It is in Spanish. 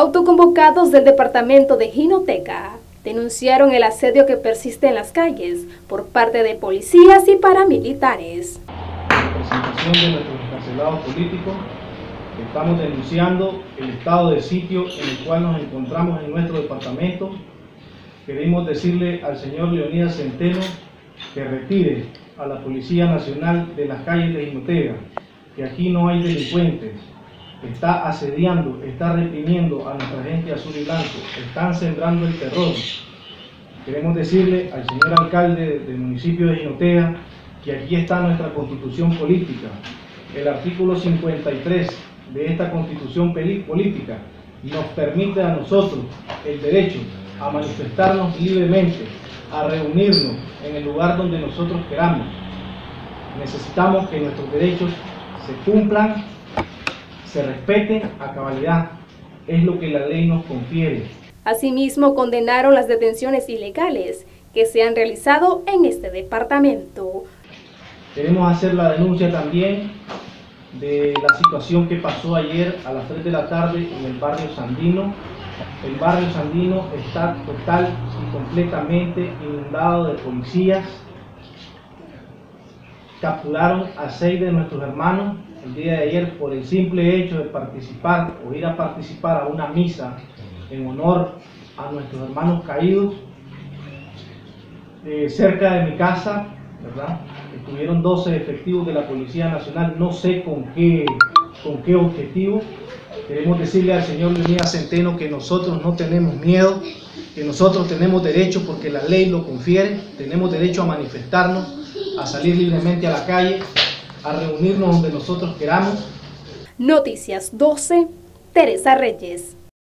Autoconvocados del departamento de Ginoteca denunciaron el asedio que persiste en las calles por parte de policías y paramilitares. En presentación de nuestros encarcelados políticos, estamos denunciando el estado de sitio en el cual nos encontramos en nuestro departamento. Queremos decirle al señor Leonidas Centeno que retire a la Policía Nacional de las calles de Ginoteca, que aquí no hay delincuentes, está asediando, está reprimiendo a nuestra gente azul y blanco, están sembrando el terror. Queremos decirle al señor alcalde del municipio de Ginotea que aquí está nuestra constitución política. El artículo 53 de esta constitución política nos permite a nosotros el derecho a manifestarnos libremente, a reunirnos en el lugar donde nosotros queramos. Necesitamos que nuestros derechos se cumplan se respete a cabalidad. Es lo que la ley nos confiere. Asimismo, condenaron las detenciones ilegales que se han realizado en este departamento. Queremos hacer la denuncia también de la situación que pasó ayer a las 3 de la tarde en el barrio Sandino. El barrio Sandino está total y completamente inundado de policías. Capturaron a seis de nuestros hermanos el día de ayer por el simple hecho de participar o ir a participar a una misa en honor a nuestros hermanos caídos eh, cerca de mi casa, ¿verdad? Estuvieron 12 efectivos de la Policía Nacional, no sé con qué, con qué objetivo. Queremos decirle al señor Leonidas Centeno que nosotros no tenemos miedo, que nosotros tenemos derecho, porque la ley lo confiere, tenemos derecho a manifestarnos, a salir libremente a la calle, a reunirnos donde nosotros queramos. Noticias 12, Teresa Reyes.